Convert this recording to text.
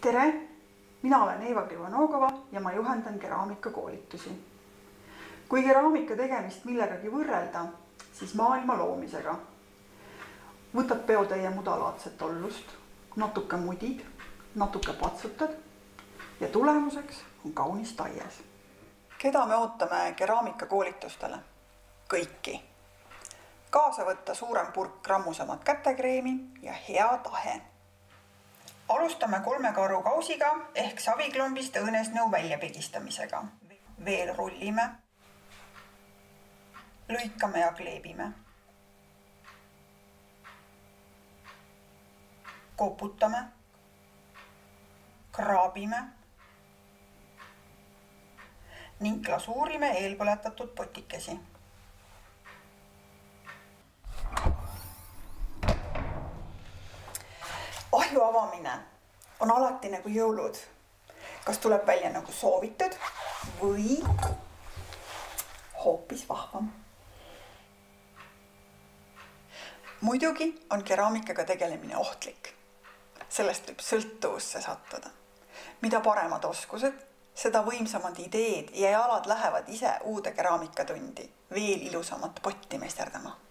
tere, mina olen Eva Krivanogova ja ma juhendan keraamikakoolitusi. kui keraamika tegemist millegagi võrrelda, siis maailma loomisega. võtad peotäie mudalaadset ollust, natuke mudid, natuke patsutad ja tulemuseks on kaunis taies. keda me ootame keraamikakoolitustele? kõiki. kaasa võtta suurem purk rammusamat kätekreemi ja hea tahe alustame kolme karu kausiga ehk saviklombist õõnesnõu väljapigistamisega. veel rullime. lõikame ja kleebime. koputame. kraabime. ning glasuurime eelpõletatud potikesi ahju avamine on alati nagu jõulud. kas tuleb välja nagu soovitud või hoopis vahvam. muidugi on keraamikaga tegelemine ohtlik. sellest võib sõltuvusse sattuda. mida paremad oskused, seda võimsamad ideed ja jalad lähevad ise uude keraamikatundi veel ilusamat potti meisterdama